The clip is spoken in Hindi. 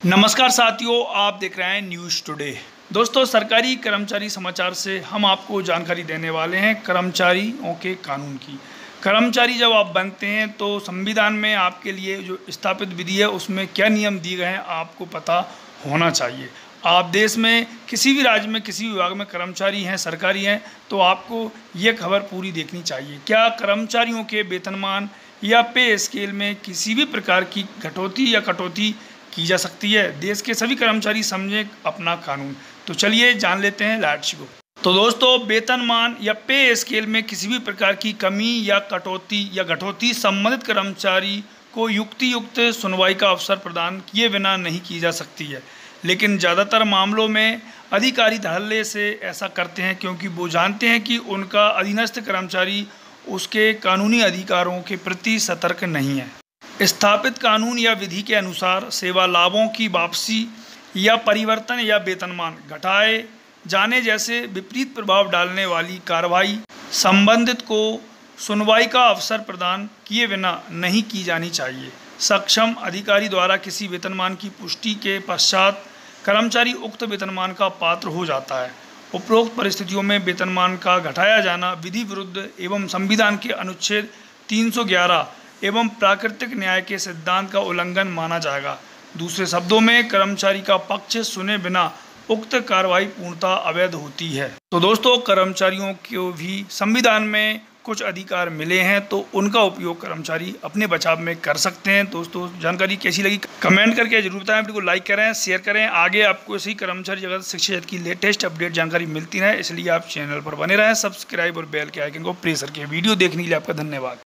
नमस्कार साथियों, आप देख रहे हैं न्यूज़ टुडे दोस्तों, सरकारी कर्मचारी समाचार से हम आपको जानकारी देने वाले हैं कर्मचारियों के कानून की। कर्मचारी जब आप बनते हैं तो संविधान में आपके लिए जो स्थापित विधि है, उसमें क्या नियम दिए गए हैं, आपको पता होना चाहिए। आप देश में, किसी भी राज्य में, किसी विभाग में कर्मचारी हैं, सरकारी हैं तो आपको ये खबर पूरी देखनी चाहिए। क्या कर्मचारियों के वेतनमान या पे स्केल में किसी भी प्रकार की कटौती या कटौती की जा सकती है। देश के सभी कर्मचारी समझें अपना कानून। तो चलिए जान लेते हैं लाइट्स को तो दोस्तों वेतनमान या पे स्केल में किसी भी प्रकार की कमी या कटौती या घटौती संबंधित कर्मचारी को युक्ति युक्त सुनवाई का अवसर प्रदान किए बिना नहीं की जा सकती है। लेकिन ज़्यादातर मामलों में अधिकारी धड़ल्ले से ऐसा करते हैं क्योंकि वो जानते हैं कि उनका अधीनस्थ कर्मचारी उसके कानूनी अधिकारों के प्रति सतर्क नहीं है। स्थापित कानून या विधि के अनुसार सेवा लाभों की वापसी या परिवर्तन या वेतनमान घटाए, जाने जैसे विपरीत प्रभाव डालने वाली कार्रवाई संबंधित को सुनवाई का अवसर प्रदान किए बिना नहीं की जानी चाहिए। सक्षम अधिकारी द्वारा किसी वेतनमान की पुष्टि के पश्चात कर्मचारी उक्त वेतनमान का पात्र हो जाता है। उपरोक्त परिस्थितियों में वेतनमान का घटाया जाना विधि विरुद्ध एवं संविधान के अनुच्छेद 311 एवं प्राकृतिक न्याय के सिद्धांत का उल्लंघन माना जाएगा। दूसरे शब्दों में, कर्मचारी का पक्ष सुने बिना उक्त कार्रवाई पूर्णतः अवैध होती है। तो दोस्तों, कर्मचारियों को भी संविधान में कुछ अधिकार मिले हैं तो उनका उपयोग कर्मचारी अपने बचाव में कर सकते हैं। दोस्तों, जानकारी कैसी लगी? कमेंट करके ज़रूर बताएँ। वीडियो को लाइक करें, शेयर करें। आगे आपको इसी कर्मचारी जगत शिक्षा की लेटेस्ट अपडेट जानकारी मिलती है इसलिए आप चैनल पर बने रहें, सब्सक्राइब और बेल के आइकन को प्रेस करके वीडियो देखने के लिए आपका धन्यवाद।